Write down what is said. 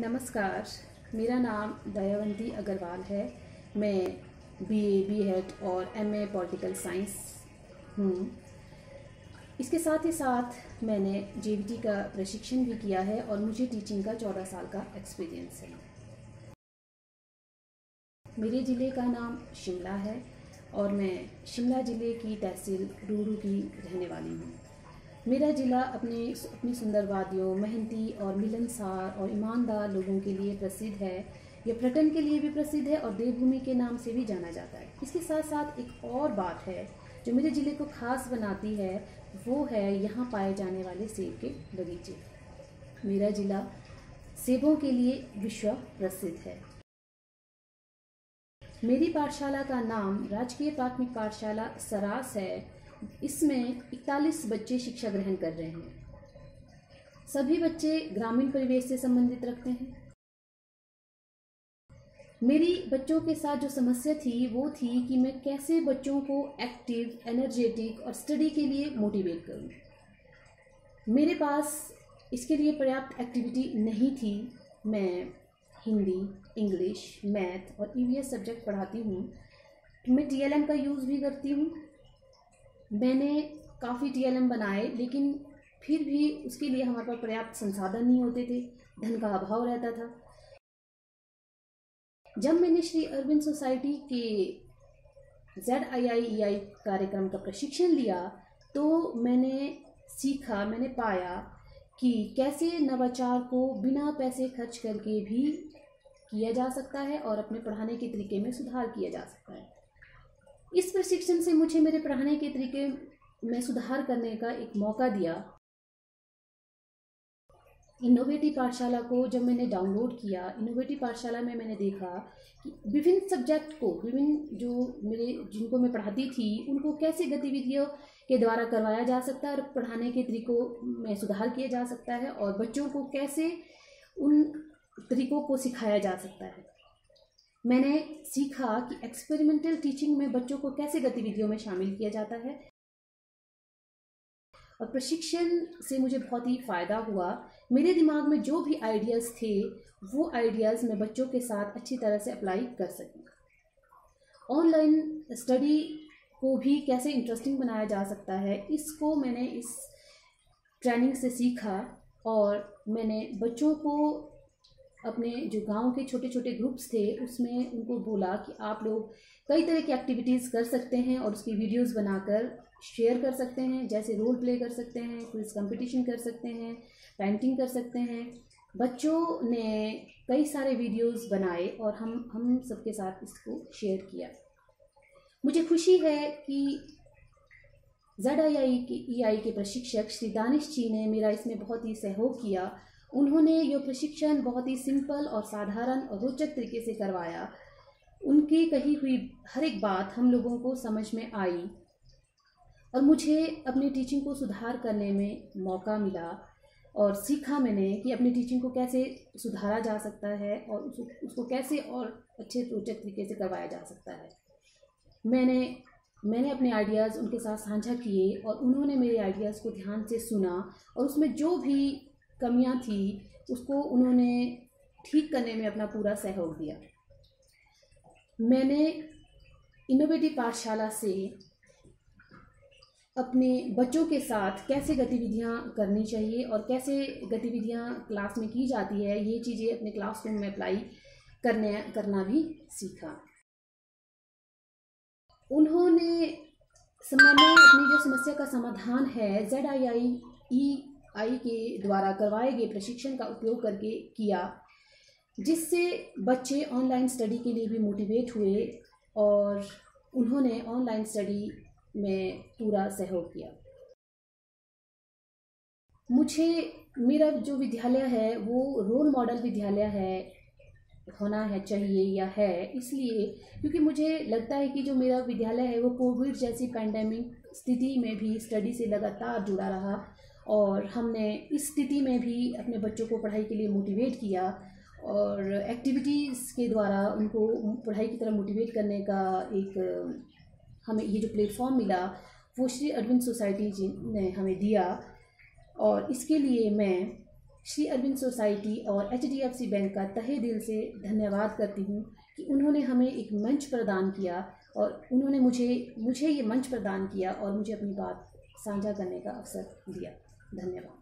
नमस्कार, मेरा नाम दयावंती अग्रवाल है। मैं बी ए बी एड और एम ए पॉलिटिकल साइंस हूँ। इसके साथ ही साथ मैंने जे का प्रशिक्षण भी किया है और मुझे टीचिंग का चौदह साल का एक्सपीरियंस है। मेरे ज़िले का नाम शिमला है और मैं शिमला ज़िले की तहसील रूरू की रहने वाली हूँ। मेरा ज़िला अपने अपनी सुंदर वादियों, मेहनती और मिलनसार और ईमानदार लोगों के लिए प्रसिद्ध है। यह पर्यटन के लिए भी प्रसिद्ध है और देवभूमि के नाम से भी जाना जाता है। इसके साथ साथ एक और बात है, जो मेरे ज़िले को खास बनाती है, वो है यहाँ पाए जाने वाले सेब के बगीचे। मेरा ज़िला सेबों के लिए विश्व प्रसिद्ध है। मेरी पाठशाला का नाम राजकीय प्राथमिक पाठशाला सरास है। इसमें इकतालीस बच्चे शिक्षा ग्रहण कर रहे हैं। सभी बच्चे ग्रामीण परिवेश से संबंधित रखते हैं। मेरी बच्चों के साथ जो समस्या थी, वो थी कि मैं कैसे बच्चों को एक्टिव एनर्जेटिक और स्टडी के लिए मोटिवेट करूँ। मेरे पास इसके लिए पर्याप्त एक्टिविटी नहीं थी। मैं हिंदी इंग्लिश मैथ और ई सब्जेक्ट पढ़ाती हूँ। मैं टी का यूज़ भी करती हूँ। मैंने काफ़ी टीएलएम बनाए, लेकिन फिर भी उसके लिए हमारे पास पर्याप्त संसाधन नहीं होते थे, धन का अभाव रहता था। जब मैंने श्री अरविंद सोसाइटी के Z I I E I कार्यक्रम का प्रशिक्षण लिया तो मैंने सीखा, मैंने पाया कि कैसे नवाचार को बिना पैसे खर्च करके भी किया जा सकता है और अपने पढ़ाने के तरीके में सुधार किया जा सकता है। इस प्रशिक्षण से मुझे मेरे पढ़ाने के तरीके में सुधार करने का एक मौका दिया। इनोवेटिव पाठशाला को जब मैंने डाउनलोड किया इनोवेटिव पाठशाला में मैंने देखा कि विभिन्न सब्जेक्ट को, विभिन्न जो मेरे, जिनको मैं पढ़ाती थी, उनको कैसे गतिविधियों के द्वारा करवाया जा सकता है और पढ़ाने के तरीकों में सुधार किया जा सकता है और बच्चों को कैसे उन तरीकों को सिखाया जा सकता है। मैंने सीखा कि एक्सपेरिमेंटल टीचिंग में बच्चों को कैसे गतिविधियों में शामिल किया जाता है। और प्रशिक्षण से मुझे बहुत ही फ़ायदा हुआ। मेरे दिमाग में जो भी आइडियाज़ थे, वो आइडियाज़ मैं बच्चों के साथ अच्छी तरह से अप्लाई कर सकी ऑनलाइन स्टडी को भी कैसे इंटरेस्टिंग बनाया जा सकता है, इसको मैंने इस ट्रेनिंग से सीखा और मैंने बच्चों को अपने जो गाँव के छोटे छोटे ग्रुप्स थे, उसमें उनको बोला कि आप लोग कई तरह की एक्टिविटीज़ कर सकते हैं और उसकी वीडियोस बनाकर शेयर कर सकते हैं, जैसे रोल प्ले कर सकते हैं क्विज कंपटीशन कर सकते हैं पेंटिंग कर सकते हैं। बच्चों ने कई सारे वीडियोस बनाए और हम हम सबके साथ इसको शेयर किया। मुझे खुशी है कि जेड आई आई के ई आई के प्रशिक्षक श्री दानिश जी ने मेरा इसमें बहुत ही सहयोग किया। उन्होंने यह प्रशिक्षण बहुत ही सिंपल और साधारण और रोचक तरीके से करवाया। उनकी कही हुई हर एक बात हम लोगों को समझ में आई और मुझे अपनी टीचिंग को सुधार करने में मौका मिला और सीखा मैंने कि अपनी टीचिंग को कैसे सुधारा जा सकता है और उस, उसको कैसे और अच्छे रोचक तरीके से करवाया जा सकता है। मैंने मैंने अपने आइडियाज़ उनके साथ साझा किए और उन्होंने मेरे आइडियाज़ को ध्यान से सुना और उसमें जो भी कमियाँ थी, उसको उन्होंने ठीक करने में अपना पूरा सहयोग दिया। मैंने इनोवेटिव पाठशाला से अपने बच्चों के साथ कैसे गतिविधियाँ करनी चाहिए और कैसे गतिविधियाँ क्लास में की जाती है, ये चीज़ें अपने क्लासरूम में अप्लाई करने, करना भी सीखा। उन्होंने मैंने अपनी जो समस्या का समाधान है जेड आई आई ई आई के द्वारा करवाए गए प्रशिक्षण का उपयोग करके किया, जिससे बच्चे ऑनलाइन स्टडी के लिए भी मोटिवेट हुए और उन्होंने ऑनलाइन स्टडी में पूरा सहयोग किया। मुझे मेरा जो विद्यालय है, वो रोल मॉडल विद्यालय है, होना है, चाहिए या है, इसलिए क्योंकि मुझे लगता है कि जो मेरा विद्यालय है, वो कोविड जैसी पैंडेमिक स्थिति में भी स्टडी से लगातार जुड़ा रहा। और हमने इस स्थिति में भी अपने बच्चों को पढ़ाई के लिए मोटिवेट किया और एक्टिविटीज़ के द्वारा उनको पढ़ाई की तरफ़ मोटिवेट करने का एक, हमें ये जो प्लेटफॉर्म मिला, वो श्री अरविंद सोसाइटी जी ने हमें दिया। और इसके लिए मैं श्री अरविंद सोसाइटी और H D F C bank का तहे दिल से धन्यवाद करती हूँ कि उन्होंने हमें एक मंच प्रदान किया और उन्होंने मुझे मुझे ये मंच प्रदान किया और मुझे अपनी बात साझा करने का अवसर दिया। धन्यवाद